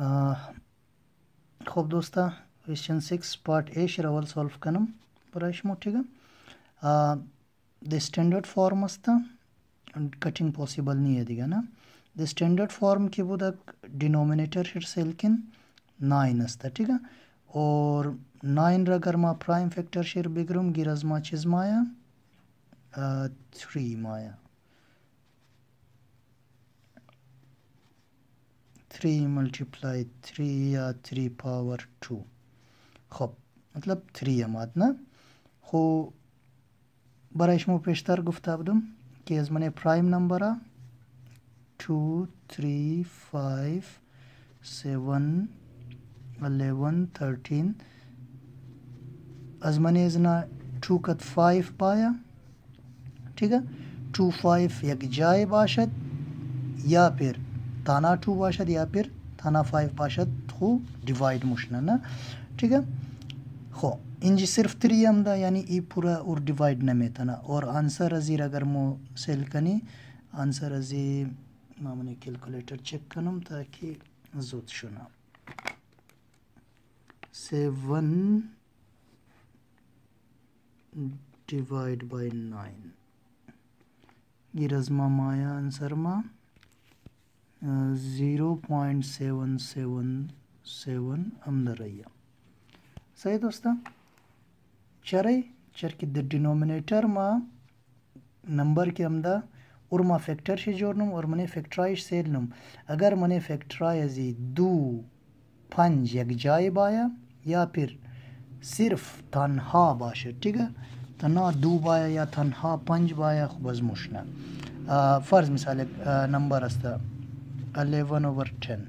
खब दोस्ता question six part A शरावल सॉल्व कनम बराशमो ठीक है द स्टैंडर्ड फॉर्म असता कटिंग पॉसिबल नहीं है दिगा ना। द स्टैंडर्ड फॉर्म के बुदक डिनोमिनेटर हिट सेलकिन नाइन असता, ठीक है? और नाइन रगर मा प्राइम फैक्टर शेर बिगरुम गिरज मा चिज माया थ्री माया। थ्री मल्टीप्लाई थ्री या थ्री पावर टू खब मतलब थ्री अमाद ना? हो बराशमो पेशतर गुफ्ताबदम कि अज मने प्राइम नंबर आ। Two three five seven eleven thirteen अजमने इजना टू कत फाइव पाया। ठीक है? टू फाइव यक जाए बाशद या फिर ताना टू बाशद या फिर थाना फाइव बाशद हो डिवाइड मुशना, ना? ठीक है? हो इंजी सिर्फ़ थ्री अमदा यानी ई पूरा और डिवाइड न में तना और आंसर अजीर अगर मो सेल कनी आंसर अजी मामने कैलकुलेटर चेक कनम ताकि जुत शुना। सेवन डिवाइड बाय नाइन ये रजमा माया आंसर मा। zero point seven seven seven अमदरैया सही दोस्तों चरे चर की डिनोमिनेटर मा नंबर के अमदा और मा फैक्टर से जोड़नम और मने फैक्टराइज सेलनम अगर मने फैक्टराइजी दो पंज यक जाए बाया या फिर सिर्फ तनहा बाशा ठीक है तना दो बाया या तनहा पंज बाया बज मुशना फ़र्ज़ मिसाल नंबर असता eleven over ten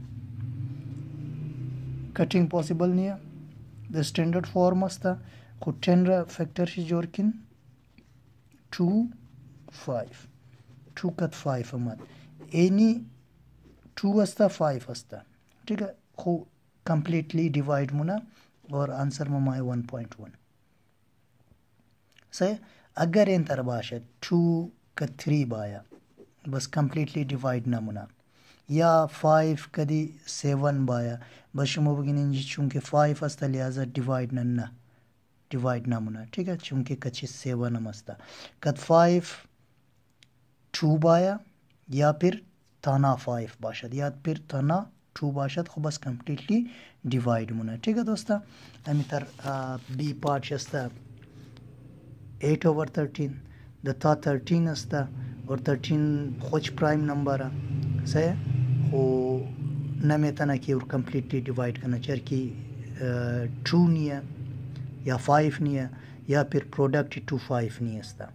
cutting possible नहीं है। द स्टैंडर्ड फॉर्म असता खुद टेन फैक्टर से टू फाइव टू कत फाइव अमद एनी टू असता फाइव असता। ठीक है? खो कंप्लीटली डिवाइड मुना और आंसर ममाए वन पॉइंट वन सही? अगर इन तरबाश टू का थ्री बाया। बस कंप्लीटली डिवाइड ना मुना। या फाइव कदी सेवन बाया. बस शुमो बगिन चूँकि फाइव अस्ता, लिहाजा डिवाइड नन्ना. डिवाइड ना मुना ठीक है चूँकि सेवन मस्ता कद फाइव टू बाया, या फिर ताना फाइव बाशद. या फिर ताना टू बाशद खो बस कम्प्लीटली डिवाइड मुना. ठीक है दोस्ता? अमी तर बी पार्ट शस्ता एट ओवर थर्टीन दत्ता थर्टीन असता. और थर्टीन खोज प्राइम नंबर हो तना की और कम्प्लीटली डिवाइड करना चर की टू नहीं है या फाइव नहीं है या फिर प्रोडक्ट टू फाइव नहीं असता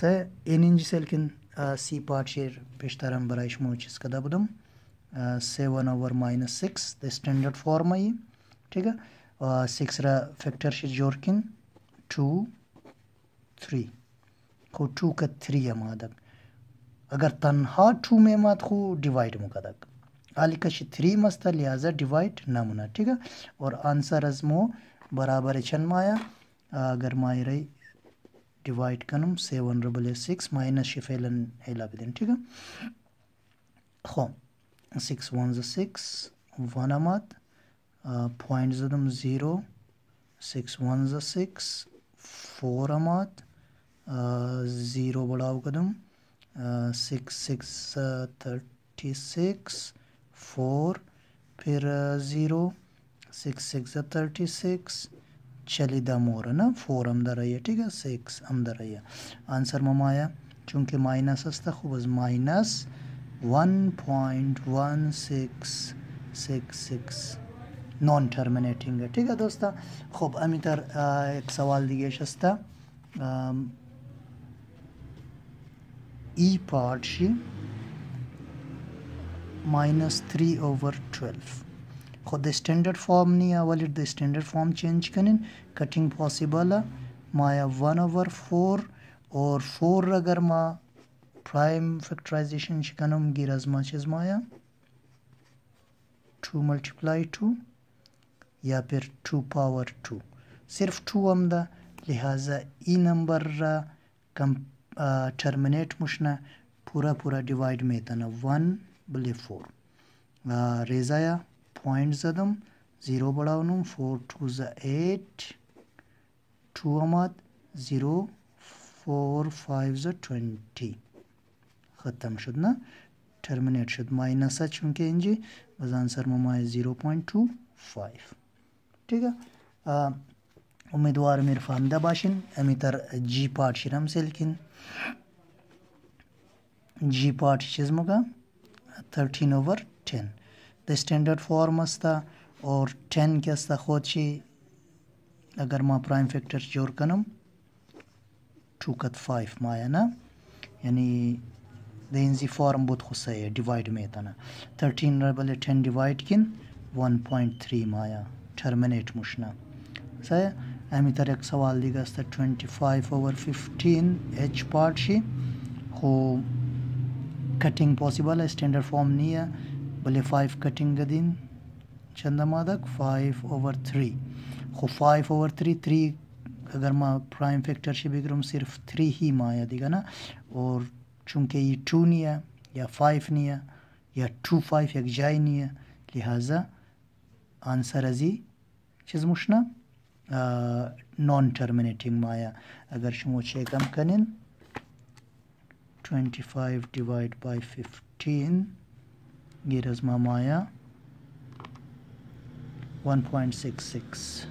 से इन इंज सेलकिन सी पार्ट शेर पेशतारम बराइश मोचिस कदा बुदम seven over minus six the standard form आई, ठीक है? सिक्स रा फैक्टर से जोरकिन टू थ्री को टू का थ्री अमादक अगर तनहा टू में मत खो डिवाइड मुकदक आली कश थ्री मस्त लिहाजा डिवाइड न मुना ठीक है और आंसर अजमो बराबर छन माया अगर माय रही डिवाइड कनम सेवन रबल सिक्स माइनस शिफेलन हेला ठीक है हो सिक्स वन जो सिक्स वन अमत पॉइंट जदम ज़ीरो सिक्स वन जो सिक्स फोर अमत ज़ीरो बढ़ाओ कदम six six thirty six four फिर zero six six thirty six चली मोर, है ना? फोर अंदर है, ठीक है? सिक्स अंदर है। आंसर ममाया चूँकि माइनस असता, खूब minus one point one six six six non terminating है, ठीक है दोस्ता? खूब अमी तर एक सवाल दिए शस्ता। E part minus three over twelve खुद स्टैंडर्ड फॉर्म नहीं आवल द स्टैंडर्ड फॉर्म चेंज करें कटिंग पॉसिबल माया वन ओवर फोर और फोर अगर मा प्राइम फैक्टराइजेशन शिकनम गिरज मा माया टू मल्टीप्लाई टू या फिर टू पावर टू सिर्फ़ टू अमदा लिहाजा ई नंबर कम टर्मिनेट मुशना पूरा पूरा डिवाइड में तना वन बले फोर रेजाया पॉइंट जदम ज़ीरो बढ़ावनम फोर टू ज़ा एट टू आमाद ज़ीरो फोर फाइव ज़ा ट्वेंटी ख़त्म शुद ना टर्मिनेट शुद माइनस चूँकि इंजी बस आंसर ममाय ज़ीरो पॉइंट टू फाइव ठीक है उम्मीदवार मेरे फामदा बाशिन अमितर जी पार्ट शिरम सेलकिन जी part cheese thirteen over ten the standard form आसता और टेन के आसता खोची अगर मा प्राइम फैक्टर जोर कनम टू कत फाइव माया ना यानी देंजी फॉर्म बहुत खुश है डिवाइड में था ना थर्टीन बले टेन डिवाइड किन वन पॉइंट थ्री माया टर्मिनेट मुशना सही अमी एक सवाल दिगा twenty five over fifteen H part she हो कटिंग पॉसिबल है स्टैंडर्ड फॉर्म नहीं है बोले फाइव कटिंग दिन चंदा मादक फाइव ओवर थ्री खो फाइव ओवर थ्री थ्री अगर माँ प्राइम फैक्टर से बिगरम सिर्फ़ थ्री ही माँ या दिगा ना और चूँकि ये टू नहीं है या फाइव नहीं है या टू फाइव एक जाए नहीं है लिहाजा आंसर अजी चीज़ मुशना नॉन टर्मिनेटिंग माया अगर शुमो कम करें 25 divided by 15 give us Mamaya 1.66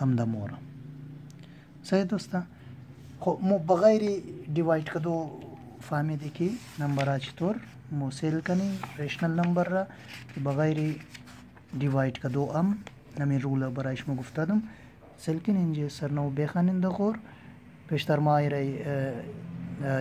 amda mora सही दोस्ता मो बगैर डिवाइड का दो फाहमी देखी नंबर आज तौर मो सेल कनी रेशनल नंबर रा बगैर divide kada am Nami ruler barajma guftadım. Selkin ince sarnav bekhanin da gor. Peştar mairey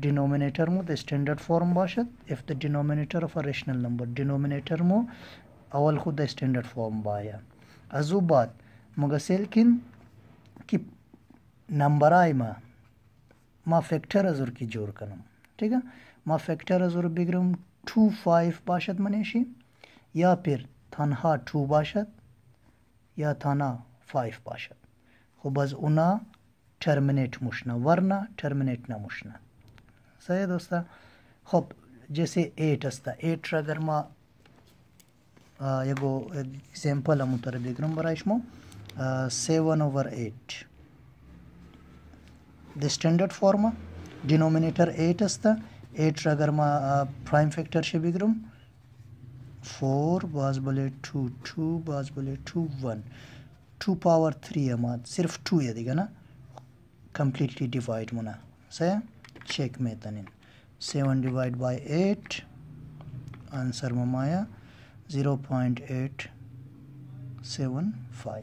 denominator मो the standard form बाशत if the denominator of a rational number denominator मो अवल खुद द स्टैंडर्ड फॉर्म बाया अजुबात मुगा सेलकिन कि number आई मा मा factor अजुर की ज़ोर कनम ठीक है मा फैक्टर अजुर बिग्रम टू फाइव बाशत मनेशी या फिर थानहा टू बाशत या थाना फाइव बाशत बस उना टर्मिनेट मुशना वरना टर्मिनेट ना मुशना सही दोस्ता? खब जैसे एट असता. एट अगर मा एगो एग्ज़ाम्पल हम उतर बिग्रम बराइशमो seven over eight the standard form, denominator 8 असता. एट अगर मा प्राइम फैक्टर शे बिगरम 4 बाज बोले 2 2 बाज बोले 2 1 2 पावर 3 अमाद सिर्फ़ 2 यदिगा ना? Completely डिवाइड मुना. से check methionine 7 divided by 8 answer mamaya 0 0.875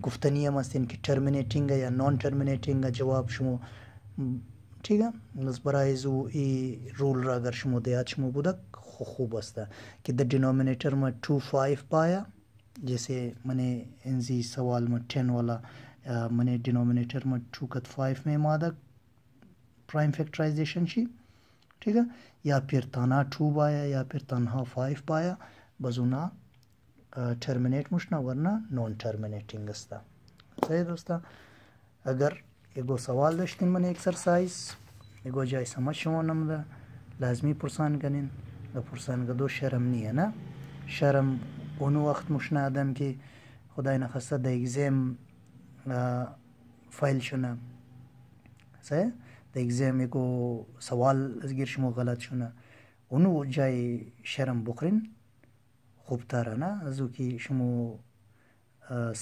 गुफ्तनी मस्तिन कि टर्मिनेटिंग या नॉन टर्मिनेटिंग जवाब शुमो। ठीक है? बस बरए जू ई रूल अगर शुमो दया शुमो बुदक खूब बस्ता कि द डिनोमिनेटर में टू फाइव पाया, जैसे मैंने एन सवाल में टेन वाला मैंने डिनोमिनेटर में टू कत फाइव में मादक प्राइम फैक्टराइजेशन शी। ठीक है? या फिर तना टू पाया, या फिर तनहा फाइव पाया बजुना terminate muşna varna non terminating asta. सही दोस्ता अगर एगो सवाल दश्तिन मने एक्सरसाइज एगो जाय समझ शो नमदा लाजमी पुरसान कनिन द पुरसान का दो शर्म नहीं है ना शर्म उन वक्त मुशना आदम की खुदा न खस्ता द एग्जाम फाइल शुना सही द एग्जाम एको सवाल गिर शमो गलत शुना उन जाय शर्म बुखरिन obtarana azuki şumu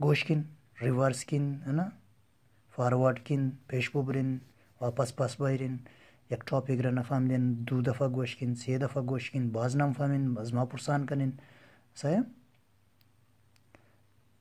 गोश किन रिवर्स किन है ना फॉरवर्ड किन पेश बुबरिन वापस पस बहरिन एक टॉपिक रना फाहमिन दो दफ़ा गोश किन से दफ़ा गोश किन बाज नाम फाहमिन बजमा पुरसान कनिन सही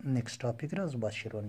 नेक्स्ट टॉपिक रहा बात शुरू